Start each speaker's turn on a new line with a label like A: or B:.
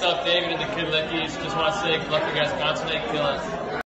A: what's up, David and the Kid Lickies. Just want to say good luck to you guys constantly. Kill it.